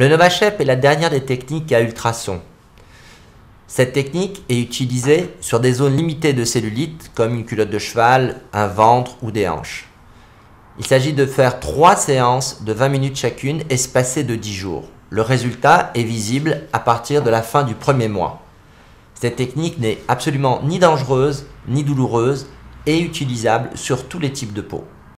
Le NovaShape est la dernière des techniques à ultrasons. Cette technique est utilisée sur des zones limitées de cellulite comme une culotte de cheval, un ventre ou des hanches. Il s'agit de faire 3 séances de 20 minutes chacune espacées de 10 jours. Le résultat est visible à partir de la fin du premier mois. Cette technique n'est absolument ni dangereuse ni douloureuse et utilisable sur tous les types de peau.